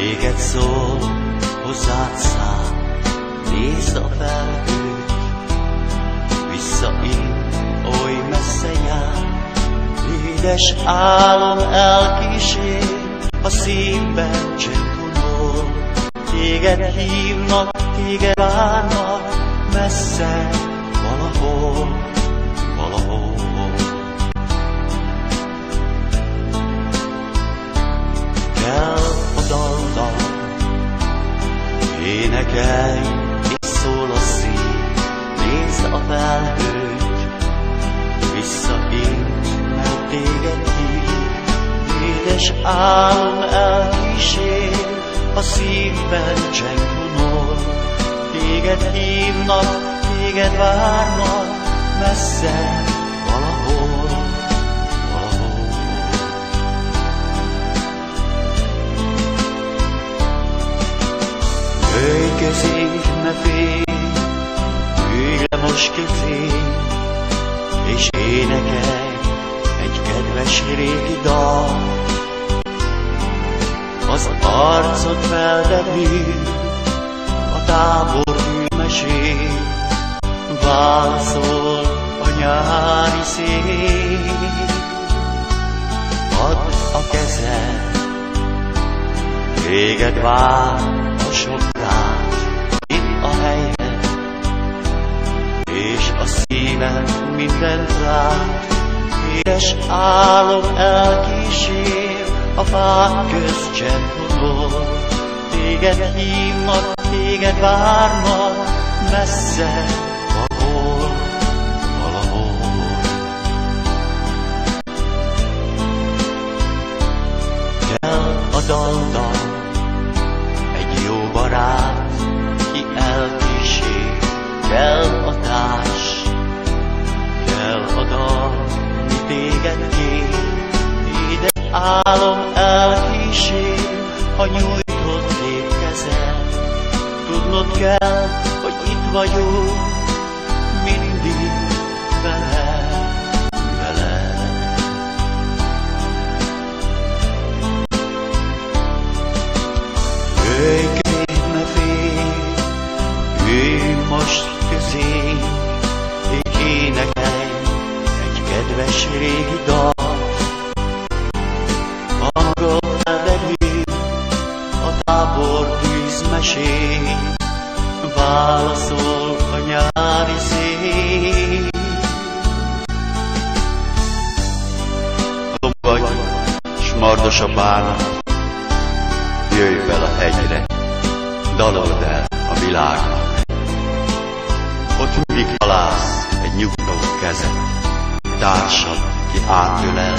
Téged szól, hozzád száll, nézd a felhőt, visszaint, oly messze jár, édes álom elkísér, a szívben csentonol. Téged hívnak, téged várnak, messze, valahol. Énekelj, és szól a szív, nézd a felhőt, visszaint, mert téged hív, édes álom elkísér, a szívben csengunol, téged hívnak, téged várnak, messze, Jöjj közénk, ne félj, le most közé, és énekelj egy kedves régi dal. Az arcod feldedül, a tábor mesén, válaszol a nyári szél. Add a kezed, téged vár szívem mindent lát, édes álom elkísér, a fák közt cseppoló. Téged hívnak, téged várnak, messze, valahol, valahol. Kell a daldal, álom elkísér, ha nyújtod két kezed. Tudnod kell, hogy itt vagyunk, mindig veled, veled. Jöjj, két ne félj, ülj most közénk, és énekelj egy kedves régi dalt. Tűzmesén, válaszol a nyári szél. Lombadj, s mardos a bánat, jöjj fel a hegyre, dalold el a világnak. Ott mindig találsz egy nyugtó kezet, társad, ki átölel,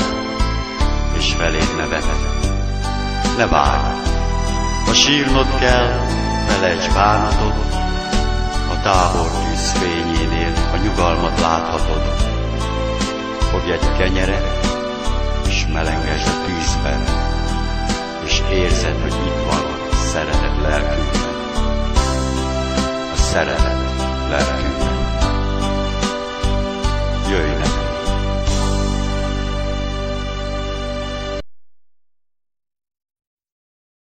és feléd nevet. Ne várj, ha sírnod kell, felejts bánatot, a tábor tűz a nyugalmat láthatod. Fogj egy kenyeret, és melengesd a tűzben, és érzed, hogy itt van szeretet lelkünkben. A szeretet